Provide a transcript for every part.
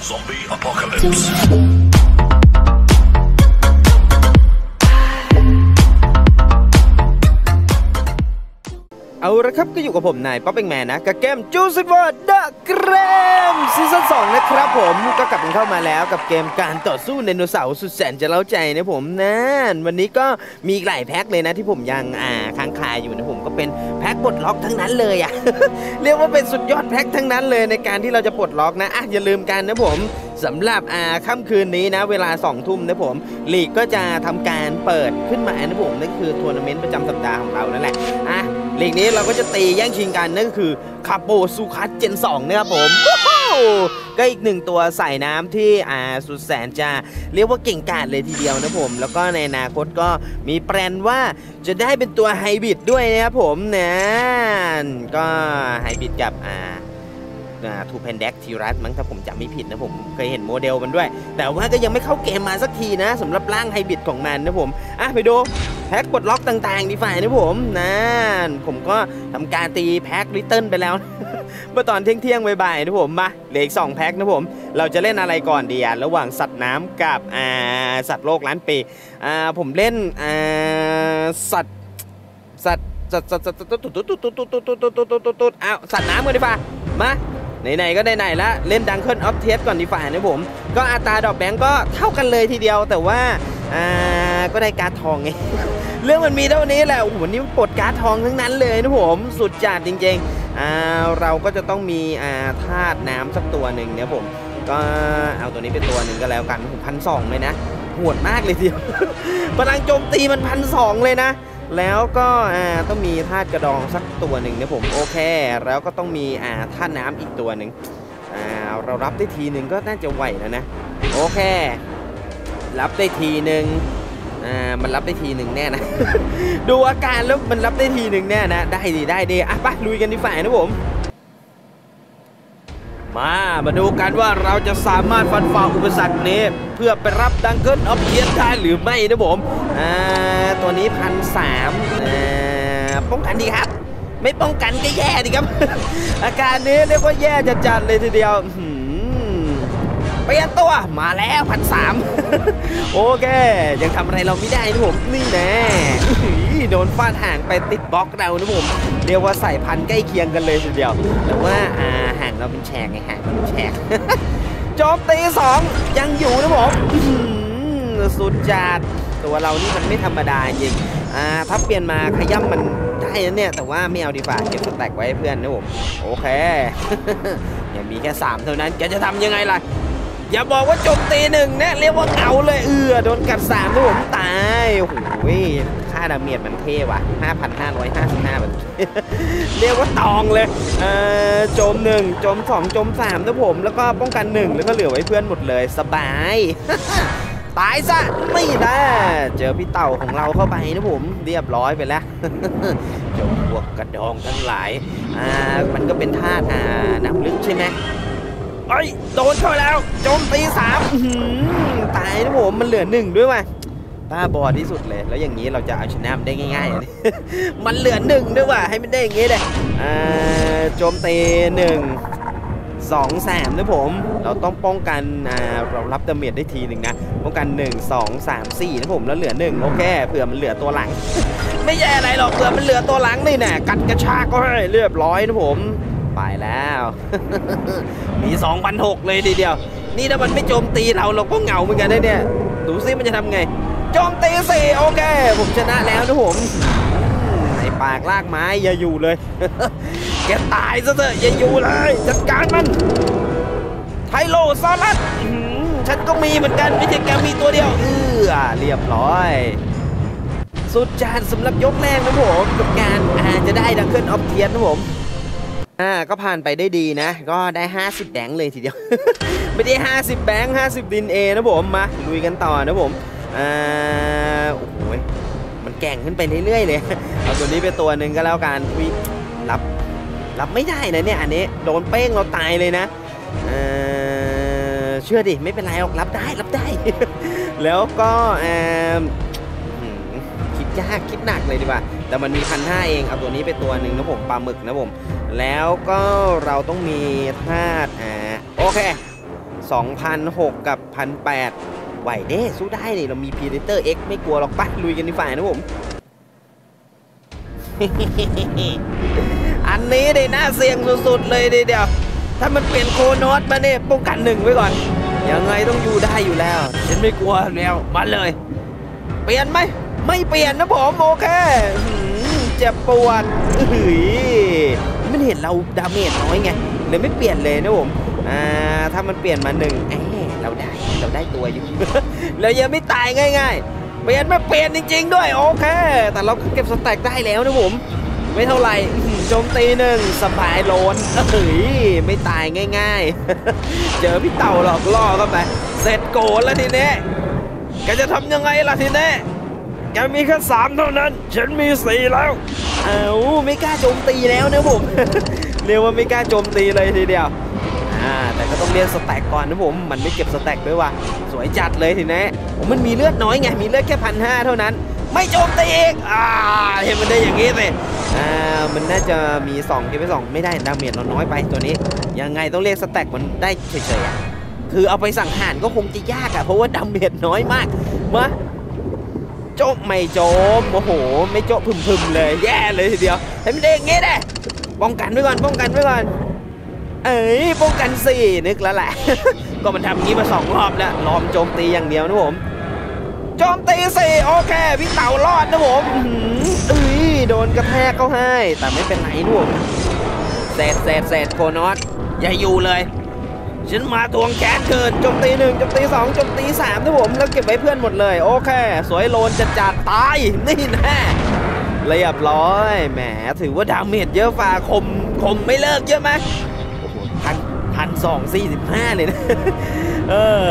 Zombie apocalypse. เอาละครับก็อยู่กับผมนายป๊อปเป็งแมนนะกับเกม Jurassic World The Game season สองนะครับผมก็กลับกันเข้ามาแล้วกับเกมการต่อสู้ไดโนเสาร์สุดแสนจะเร้าใจนะผมนั่นวันนี้ก็มีหลายแพ็คเลยนะที่ผมยังอ่าค้างคาอยู่นะผมก็เป็นแพ็คปลดล็อกทั้งนั้นเลยอะเรียกว่าเป็นสุดยอดแพ็คทั้งนั้นเลยในการที่เราจะปลดล็อกนะอะอย่าลืมกันนะผมสำหรับอ่าค่ำคืนนี้นะเวลา2ทุ่มนะผมลีกก็จะทำการเปิดขึ้นมานะผมนั่นคือทัวร์นาเมนต์ประจำสัปดาห์ของเรานั่นแหละอะ ลีกนี้เราก็จะตีแย่งชิงกันนั่นก็คือ Kaprosuchus gen 2นะครับผมก็อีกหนึ่งตัวสายน้ำที่อ่าสุดแสนจะเรียกว่าเก่งกาจเลยทีเดียวนะผม แล้วก็ในอนาคตก็มี plan ว่าจะได้เป็นตัวไฮบริดด้วยนะครับผมนะก็ไฮบริดกับอ่า Tupandactylus มั้งถ้าผมจำไม่ผิดนะผมเคยเห็นโมเดลมันด้วย แต่ว่าก็ยังไม่เข้าเกมมาสักทีนะสำหรับร่างไฮบริดของมันนะผมอะไปดู แพ็กกดล็อกต่างๆดีกว่านะผมนั่นผมก็ทำการตี pack reptile ไปแล้ว เมื่อตอนเที่ยงๆบ่ายๆนะผมมาเหลืออีก2แพ็กนะผม เราจะเล่นอะไรก่อนดีอะระหว่างสัตว์น้ำกับอ่าสัตว์โลกล้านปีอ่าผมเล่นอ่าสัตว์สัตว์สัตว์สัตว์สัตว์ตุ๊ดตุ๊ดตุ๊ดตุ๊ดตุ๊ดตุ๊ดตุ๊ดตุ๊ดตุ๊ดตุ๊ดตุ๊ดอ้าวสัตว์น้ำกันดีกว่ามาไหนๆก็ไหนๆแล้วเล่น Dunkleosteus ก่อนดีกว่านะผม ก็อัตราดอกแบงก์ก็เท่ากันเลยทีเดียวแต่ว่า อ่าก็ได้การ์ดทองไงเรื่องมันมีเท่านี้แหละโอ้โหนี่ปลดการ์ดทองทั้งนั้นเลยนะผมสุดจัดจริงๆอ่าเราก็จะต้องมีอ่าธาตุน้ำสักตัวหนึ่งเนี่ยผมก็เอาตัวนี้เป็นตัวหนึ่งก็แล้วกันพันสองเลยนะโหดมากเลยทีเดียวพลังโจมตีมันพันสองเลยนะแล้วก็อ่าต้องมีธาตุกระดองสักตัวหนึ่งเนี่ยผมโอเค แล้วก็ต้องมีอ่าธาตุน้ำอีกตัวหนึ่งอ่าเรารับได้ทีหนึ่งก็น่าจะไหวแล้วนะ โอเค รับได้ทีหนึ่งอ่ามันรับได้ทีหนึ่งแน่นะ ดูอาการแล้วมันรับได้ทีหนึ่งแน่นะ ได้ดีได้ดีอะไปลุยกันดีฝ่ายนะผม มามาดูกันว่าเราจะสามารถฟันฝ่าอุปสรรคนี้ เพื่อไปรับ Dunkleosteus ได้หรือไม่นะผมอ่าตัวนี้พันสามอ่าป้องกันดีครับ ไม่ป้องกันก็แย่ดีครับ อาการนี้เรียกว่าแย่จัดๆเลยทีเดียวอื เปลี่ยนตัวมาแล้วพันสามโอเค ยังทำอะไรเราไม่ได้นะผมนี่แน่อื้อโดนฟาดห่างไปติดบล็อกเรานะผมเรียกว่าใส่พันใกล้เคียงกันเลยทีเดียว แต่ว่าอ่าห่างเราเป็นแฉกไงห่างเป็นแฉกโจมตีสองยังอยู่นะผมสุดจัดตัวเรานี่มันไม่ธรรมดาจริงอ่าถ้าเปลี่ยนมาขย้ำมันได้นะเนี่ย แต่ว่าไม่เอาดีกว่าเก็บสแต็กไว้เพื่อนนะผมโอเคยังมีแค่สามเท่านั้นแกจะทำยังไงล่ะ อย่าบอกว่าโจมตีหนึ่งเนี่ยเรียกว่าเงาเลยเอือโดนกัดสามนะผมตายโอ้โหค่าดาเมจมันเท่ว่ะ 5,555มันเรียกว่าตองเลยเอ่อโจมหนึ่งโจมสองโจมสามนะผม แล้วก็ป้องกันหนึ่งแล้วก็เหลือไว้เพื่อนหมดเลยสบายตายซะไม่ได้เจอพี่เต่าของเราเข้าไปนะผมเรียบร้อยไปแล้วเจ้าพวกกระดองทั้งหลายอ่ามันก็เป็นธาตุอ่าน้ำลึกใช่ไหม เอ้ยโดนเข้าแล้วโจมตีสามตายนะผมมันเหลือหนึ่งด้วยว่ะบ้าบอดที่สุดเลย แล้วอย่างนี้เราจะเอาชนะมันได้ง่ายๆ มันเหลือหนึ่งด้วยว่ะให้มันได้อย่างงี้เลยโจมตีหนึ่งสองสามนะผม เราต้องป้องกันเรารับดาเมจได้ทีหนึ่งนะ ป้องกันหนึ่งสองสามสี่นะผมแล้วเหลือหนึ่งโอเคเผื่อมันเหลือตัวหลัง ไม่แย่อะไรหรอกเผื่อมันเหลือตัวหลังนี่แน่กัดกระชากก็ให้เรียบร้อยนะผม ไปแล้วมี2,006เลยทีเดียว นี่ถ้ามันไม่โจมตีเราเราก็เหงาเหมือนกันนะเนี่ย ดูซิมันจะทำไง โจมตีสี่โอเค ผมชนะแล้วนะผมอืมไอปากลากไม้อย่าอยู่เลย แกตายซะเถอะอย่าอยู่เลย จัดการมัน Tylosaurus ฉันก็มีเหมือนกันไม่ใช่แกมีตัวเดียว เออเรียบร้อยสุดจานสำหรับยกแรกนะผมกับการอาจะได้ Dunkleosteus นะผม อ่าก็ผ่านไปได้ดีนะ ก็ได้ 50แบงค์เลยทีเดียว ไม่ได้ 50 แบงค์50 ดินเอนะผม มาลุยกันต่อนะผม อ่า โอ้โหยมันแก่งขึ้นไปเรื่อยๆเลย เอาตัวนี้ไปตัวหนึ่งก็แล้วกันวิรับรับไม่ได้นะเนี่ยอันนี้โดนเป้งเราตายเลยนะเออเชื่อดิไม่เป็นไรหรอกรับได้รับได้ แล้วก็เออคิดยากคิดหนักเลยดีกว่า แต่มันมีพันห้าเองเอาตัวนี้ไปตัวหนึ่งนะผมปลาหมึกนะผม แล้วก็เราต้องมีธาตุอ่าโอเค2,006กับ1,008ไหวเด้สู้ได้นี่เรามี Predator X ไม่กลัวหรอกปะลุยกันดีฝ่ายนะผม อันนี้ดิน่าเสี่ยงสุดๆเลยเดียว ถ้ามันเปลี่ยนโคโนอตมาเนี่ยป้องกันหนึ่งไว้ก่อน ยังไงต้องอยู่ได้อยู่แล้ว ฉันไม่กลัวแล้วมาเลย เปลี่ยนไหม ไม่เปลี่ยนนะผม โอเคเจ็บปวดอื้อหือ มันเห็นเราดาเมจน้อยไงเลยไม่เปลี่ยนเลยนะผมอ่าถ้ามันเปลี่ยนมาหนึ่งเอ๊ะเราได้เราได้ตัวอยู่เรายังไม่ตายง่าย ๆ เปลี่ยนไม่เปลี่ยนจริง ๆ ด้วยโอเค แต่เราเก็บสแต็กได้แล้วนะผมไม่เท่าไหร่โจมตีหนึ่งสบายโลนเฮ้ยไม่ตายง่าย ๆ เจอพี่เต่าหลอกล่อเข้าไปเสร็จโกรธแล้วทีนี้แกจะทำยังไงล่ะทีนี้แกมีแค่สามเท่านั้น ฉันมีสี่แล้ว เอาไม่กล้าโจมตีแล้วนะผมเรียกว่าไม่กล้าโจมตีเลยทีเดียวอ่าแต่ก็ต้องเรียก stack ก่อนนะผมมันไม่เก็บ stack ด้วยว่ะสวยจัดเลยทีนี้ผมมันมีเลือดน้อยไงมีเลือดแค่พันห้าเท่านั้น ไม่โจมตีเองอ่าเห็นมันได้อย่างนี้สิอ่ามันน่าจะมี2เก็บไป2ไม่ได้ damage เราน้อยไปตัวนี้ ยังไงต้องเรียก stack มันได้เฉยๆคือเอาไปสังหารก็คงจะยากอะเพราะว่า damage น้อยมากมา โจมไม่โจมโอ้โห ไม่โจมพึมๆเลยแย่เลยทีเดียวเห็นมันได้งี้เด้ป้องกันไว้ก่อนป้องกันไว้ก่อน เอ้ยป้องกันสี่นึกแล้วแหละ ก็มันทำอย่างนี้มาสองรอบแล้วยอมโจมตีอย่างเดียวนะผมโจมตีสี่โอเคพี่เต่ารอดนะผมอื้อหือเอ้ยโดนกระแทกเข้าให้ แต่ไม่เป็นไรนะผมเสร็จเสร็จเสร็จโคนอสอย่าอยู่เลย ฉันมาทวงแก๊สเกินจมตีหนึ่งจมตีสองจมตีสามนะผมแล้วเก็บไว้เพื่อนหมดเลย โอเค สวยโลนจะจัดตาย นี่แน่เรียบร้อยแหมถือว่าดาเมจเยอะฝ่าคมคมไม่เลิกเยอะไหมโอ้โหพันพันสองสี่สิบห้าเลยนะเออ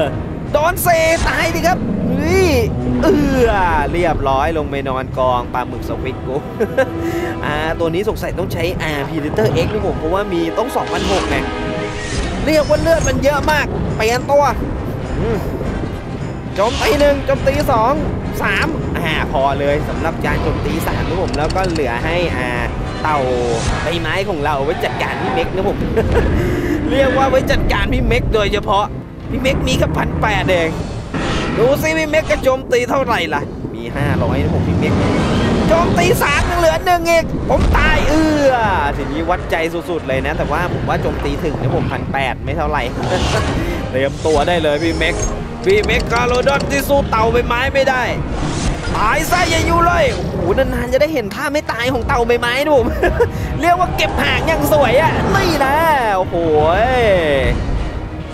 โดนเซตายดิครับเฮ้ยเออเรียบร้อยลงไปนอนกองปลาหมึกสควิตกูอ่าตัวนี้สงสัยต้องใช้ R Predator X นะผมเพราะว่ามีต้อง2,006ไง เรียกว่าเลือดมันเยอะมาก เปลี่ยนตัวโจมตีหนึ่งโจมตีสองสามอ่าพอเลยสำหรับการโจมตีสามนะผมแล้วก็เหลือให้อ่าเต่าใบไม้ของเราไว้จัดการพี่เม็กนะผมเรียกว่าไว้จัดการพี่เม็กโดยเฉพาะพี่เม็กมีแค่พันแปดเองดูซิพี่เม็กกระโจมตีเท่าไหร่ล่ะมี500นะผมพี่เม็ก โจมตีสามยังเหลือหนึ่งอีก ผมตายเอือทีนี้วัดใจสุดๆเลยนะ แต่ว่าผมว่าโจมตีถึงนะผมพันแปดไม่เท่าไหร่เตรียมตัวได้เลยพี่เม็กพี่เม็กกาโลดอนที่สู้เต่าใบไม้ไม่ได้ตายซะอย่าอยู่เลยโอ้โหนานๆจะได้เห็นท่าไม่ตายของเต่าใบไม้นะผม เรียกว่าเก็บหางอย่างสวยอะนี่นะโอ้โห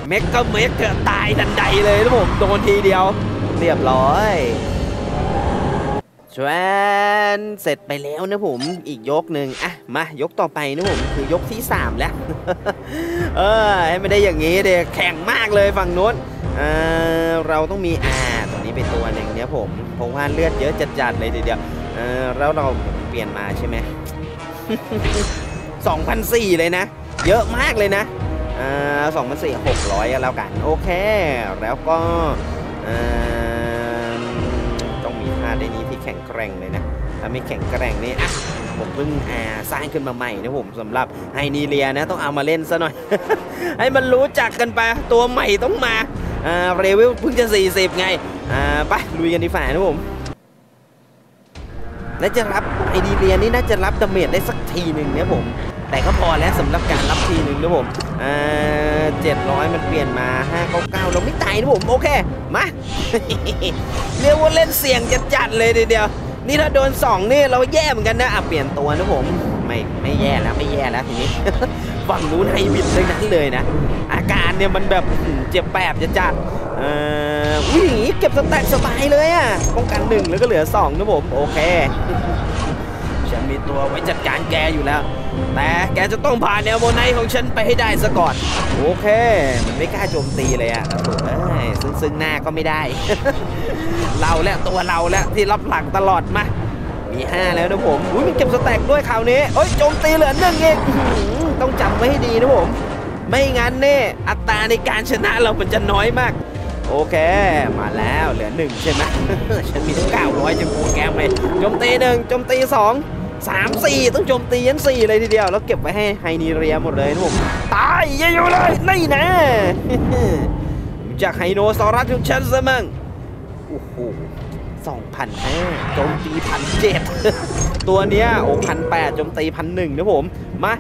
เม็กก็เม็กเกิดตายทันใดเลยนะผมโดนทีเดียว เรียบร้อย ชวนเสร็จไปแล้วนะผมอีกยกหนึ่งอะมายกต่อไปนะผมคือยกที่ 3 แล้ว เออให้ไม่ได้อย่างนี้เด็กแข่งมากเลยฝั่งนู้นเออเราต้องมีอ่าตัวนี้เป็นตัวหนึ่งเนี่ยผมเพราะว่าเลือดเยอะจัดๆเลยทีเดียวเออแล้วเราเปลี่ยนมาใช่ไหม2,004เลยนะ เยอะมากเลยนะอ่าสองพันสี่หกร้อยแล้วกัน โอเค แล้วก็อ่า ร่งเลยนะถ้าไม่แข็งแกร่งนี่อะผมเพิ่งอ่าสร้างขึ้นมาใหม่นะผมสำหรับ Hyneria นะต้องเอามาเล่นซะหน่อย ให้มันรู้จักกันไปตัวใหม่ต้องมาอ่าเรเวลเพิ่งจะ 40 ไงอ่าไปลุยกันดีกว่านะผมและจะรับไอดีเรียนนี่น่าจะรับ damage ได้สักทีหนึ่งเนี่ยผม แต่ก็พอแล้วสำหรับการรับทีหนึ่งนะผมอ่าเจ็ดร้อยมันเปลี่ยนมาห้าเก้าเก้าเราไม่ตายนะผม โอเค มาเรียกว่าเล่นเสี่ยงจัดๆเลยเดียว นี่ถ้าโดนสองนี่เราแย่เหมือนกันนะอะเปลี่ยนตัวนะผมไม่ไม่แย่แล้วไม่แย่แล้วทีนี้ฝั่งนู้นไฮบิดเลยนั้นเลยนะ อาการเนี่ยมันแบบเจ็บแปบจะจัดเอ่ออุ้ยอย่างงี้เก็บสแต็กสบายเลยอะป้องกันหนึ่งแล้วก็เหลือสองนะผมโอเค ฉันมีตัวไว้จัดการแกอยู่แล้ว แต่แกจะต้องผ่านแนวโมไนของฉันไปให้ได้ซะก่อน โอเค มันไม่กล้าโจมตีเลยอะโถ่เอ้ยซึ่งซึ่งหน้าก็ไม่ได้ เราและตัวเราและที่รับหลังตลอดมามี5แล้วนะผม อุ้ยมันเก็บสแต็กด้วยคราวนี้โอ้ยโจมตีเหลือหนึ่งเองต้องจำไว้ให้ดีนะผม ไม่งั้นเนี่ยอัตราในการชนะเรามันจะน้อยมากโอเค มาแล้วเหลือหนึ่งใช่ไหมฉันมีทั้ง900จะกูแกมไปโจมตีหนึ่งโจมตีสอง สามสี่ต้องโจมตียันสี่เลยทีเดียว แล้วเก็บไว้ให้ไฮนีเรียหมดเลยนะผมตายอย่าอยู่เลยนี่นะจากไฮโนซอรัสของฉันซะมั่งโอ้โหสองพันห้าโจมตีพันเจ็ดตัวเนี้ยโอ้พันแปดโจมตีพันหนึ่งนะผมมา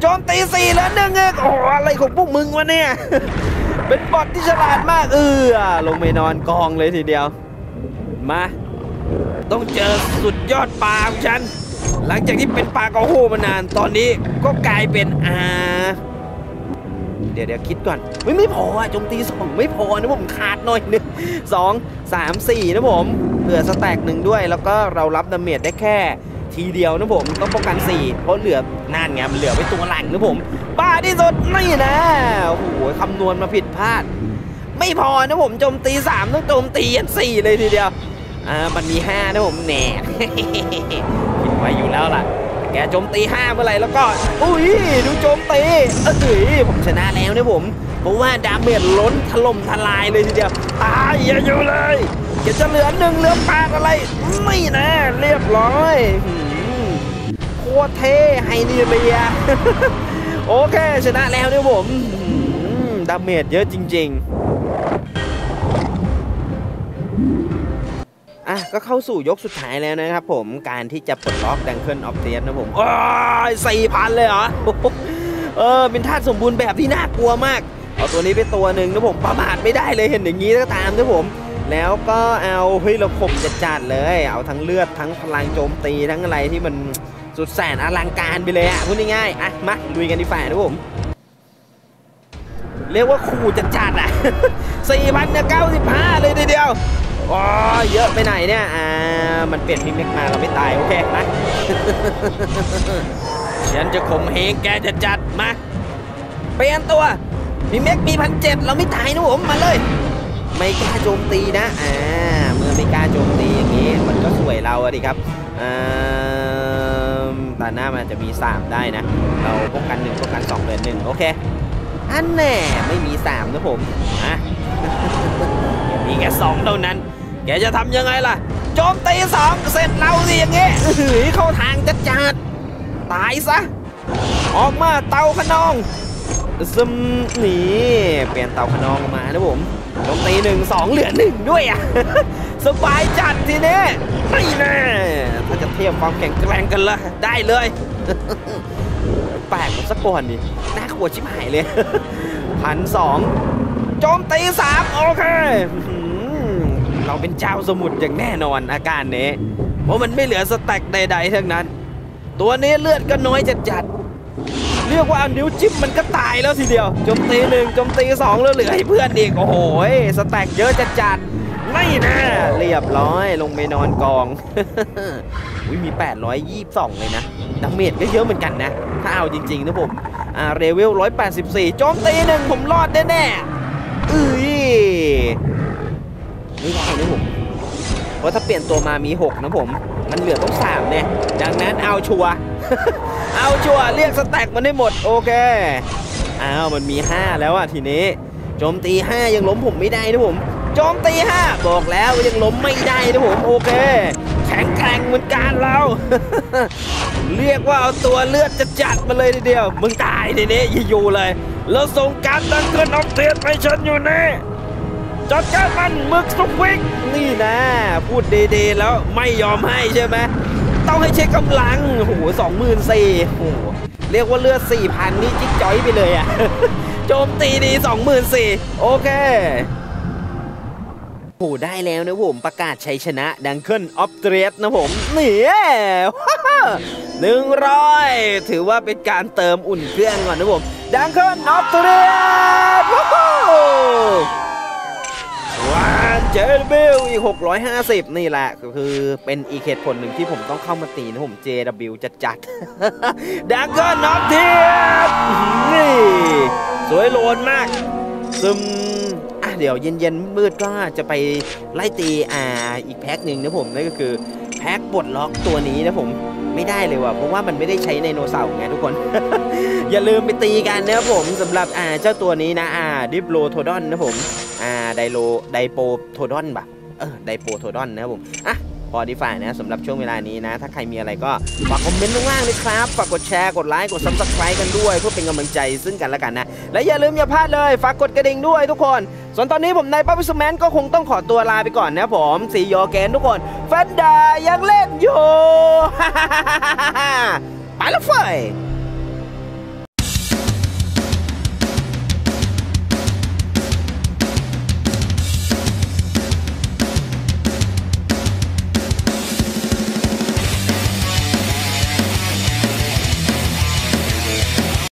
โจมตีสี่แล้วหนึ่งเองโอ้อะไรของพวกมึงวะเนี่ย เป็น bot ที่ฉลาดมากเออลงไปนอนกองเลยทีเดียว มา ต้องเจอสุดยอดปลาของฉัน หลังจากที่เป็นปลากระโหมานานตอนนี้ก็กลายเป็นอ่าเดี๋ยวเดี๋ยวคิดก่อนไม่ไม่พออะโจมตีสองไม่พอนะผมขาดหน่อยหนึ่งสองสามสี่นะผมเผื่อ stack หนึ่งด้วย แล้วก็เรารับ damage ได้แค่ ทีเดียวนะผมต้องป้องกัน4เพราะเหลือนั่นไงมันเหลือไว้ตัวหลังนะผมบ้าที่สุดนี่นะโอ้โหคำนวณมาผิดพลาด ไม่พอนะผมโจมตี3ต้องโจมตียัน4เลยทีเดียวอ่ามันมี5นะผมแหน่ ไว้อยู่แล้วล่ะ แกโจมตี5เมื่อไหร่แล้วก็ อุ้ยดูโจมตีเอ้ยผมชนะแล้วนะผม เพราะว่าดาเมจล้นถล่มทลายเลยทีเดียว ตายอย่าอยู่เลยแกจะเหลือหนึ่งเหลือแปดอะไร ไม่นะเรียบร้อยโคตรเท่ Hyneria โอเคชนะแล้วเนี่ยผมหืม damage เยอะจริง ๆ อะก็เข้าสู่ยกสุดท้ายแล้วนะครับผมการที่จะปลดล็อก Dunkleosteus ะผมโอ้ยสี่พันเลยเหรอเออเป็นธาตุสมบูรณ์แบบที่น่ากลัวมาก เอาตัวนี้ไปตัวหนึ่งนะผมประมาทไม่ได้เลยเห็นอย่างนี้ก็ตามนะผม แล้วก็เอาเฮ้ยเราข่มจัดๆเลย เอาทั้งเลือดทั้งพลังโจมตีทั้งอะไรที่มันสุดแสนอลังการไปเลยอะพูดง่ายๆอะมาลุยกันดีฝ่านะผมเรียกว่าขู่จัดๆอะสี่พันเนี่ยเก้าสิบห้าเลยทีเดียว อ๋อเยอะไปไหนเนี่ยอ่ามันเปลี่ยนพิมพ์เล็กมาเราไม่ตายโอเคมาฉันจะข่มเหงแกจะจัดมาเปลี่ยนตัวมีเม็กมีพันเจ็ดเราไม่ตายนะผมมาเลย ไม่กล้าโจมตีนะอ่าเมื่อไม่กล้าโจมตีอย่างนี้ มันก็สวยเราอะดิครับอ่าตาหน้ามันจะมี 3 ได้นะ เราป้องกัน1ป้องกัน2เหลือหนึ่งโอเค อันแน่ไม่มี3นะผมอะ มีแค่สองเท่านั้น แกจะทำยังไงล่ะ โจมตีสองเสร็จเราสิอย่างงี้อื้เข้าทางจัดจัดตายซะ ออกมาเตาขนองซึมนี่เปลี่ยนเตาขนองมานะผมโจมตีหนึ่งสองเหลือหนึ่งด้วยอะสบายจัดทีนี้ไม่แน่ถ้าจะเทียบความแข็งแกร่งกันละได้เลยแปลกกว่าสักก่อนดิน่ากลัวชิบหายเลยพันสอง โจมตีสามโอเคเราเป็นเจ้าสมุทรอย่างแน่นอนอาการนี้ เพราะมันไม่เหลือ stack ใดๆทั้งนั้น ตัวนี้เลือดก็น้อยจัดๆเรียกว่าเอานิ้วจิ้มมันก็ตายแล้วทีเดียวโจมตีหนึ่งโจมตีสองแล้วเหลือให้เพื่อนอีกโอ้โห stack เยอะจัดๆไม่นะเรียบร้อยลงไปนอนกองอุ้ยมี 822 เลยนะ damage ก็เยอะเหมือนกันนะ ถ้าเอาจริงๆนะผมอ่าเรเวล184 โจมตีหนึ่งผมรอดแน่ๆ ยไม่ได้นะผมเพราะถ้าเปลี่ยนตัวมามี 6 นะผม มันเหลือต้อง3เนี่ยดังนั้นเอาชัวเอาชัวเรียกสแต็กมันได้หมด โอเคอ้าวมันมี 5 แล้วอะทีนี้โจมตี 5 ยังล้มผมไม่ได้นะผมโจมตี5บอกแล้วยังล้มไม่ได้นะผมโอเค แข็งแกร่งเหมือนกันเรา เรียกว่าเอาตัวเลือดจะจัดมาเลยทีเดียว มึงตายทีนี้อย่าอยู่เลย แล้วส่งการดังเกินออกเทียนไปฉันอยู่นี่ จัดกามันมึกสุกวิกนี่นะ พูดดีๆแล้วไม่ยอมให้ใช่ไหมต้องให้เช็คกำลังโอ้โหสองหมื่นสี่โอ้โหเรียกว่าเลือดสี่พันนี่จิ๊กจ้อยไปเลยอะโจมตีดีสองหมื่นสี่โอเคโอ้โหได้แล้วนะผมประกาศชัยชนะดังเคิลออฟเดรสนะผมนี่หนึ่งร้อยถือว่าเป็นการเติมอุ่นเครื่องก่อนนะผมดังเคิลออฟเดรสวาน เจอร์บิลอีก 650 นี่แหละก็คือเป็นอีกเหตุผลหนึ่งที่ผมต้องเข้ามาตีนะผม JW จัดจัดๆดังก็น็อกเทียบนี่สวยโลนมากซึมอะเดี๋ยวเย็นๆมืดก็จะไปไล่ตีอ่าอีกแพ็คหนึ่งนะผมนั่นก็คือแพ็คปลดล็อกตัวนี้นะผมไม่ได้เลยว่ะเพราะว่ามันไม่ได้ใช้ไดโนเสาร์ไงทุกคน อย่าลืมไปตีกันนะครับผมสำหรับอ่าเจ้าตัวนี้นะอ่าดิบโลโทดอนนะผม ไดโลไดโปโทดอนปะเออไดโปโทดอนนะครับผมอะพอดีฝ่ายนะสำหรับช่วงเวลานี้นะ ถ้าใครมีอะไรก็ฝากคอมเมนต์ล่างๆเลยครับฝากกดแชร์กดไลค์กด subscribe กันด้วย เพื่อเป็นกำลังใจซึ่งกันและกันนะ และอย่าลืมอย่าพลาดเลยฝากกดกระดิ่งด้วยทุกคน ส่วนตอนนี้ผมนายป้าพิสแมนก็คงต้องขอตัวลาไปก่อนนะผมสีโยเกนทุกคนแฟนดายังเล่นอยู่ไปแล้วเฟย